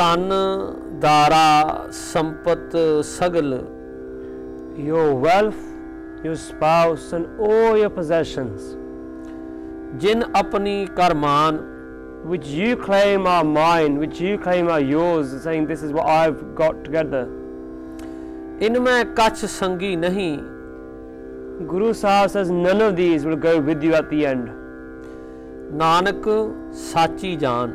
ਤਨ ਦਾਰਾ ਸੰਪਤ ਸਗਲ your wealth, your spouse, and all your possessions, ਜਿਨ ਆਪਣੀ Karman which you claim are mine, which you claim are yours, saying, This is what I've got together. ਇਨਮੈ ਕਛ ਸੰਗੀ ਨਹੀਂ Guru Sahib says, None of these will go with you at the end. Nanak ਸਾਚੀ ਜਾਨ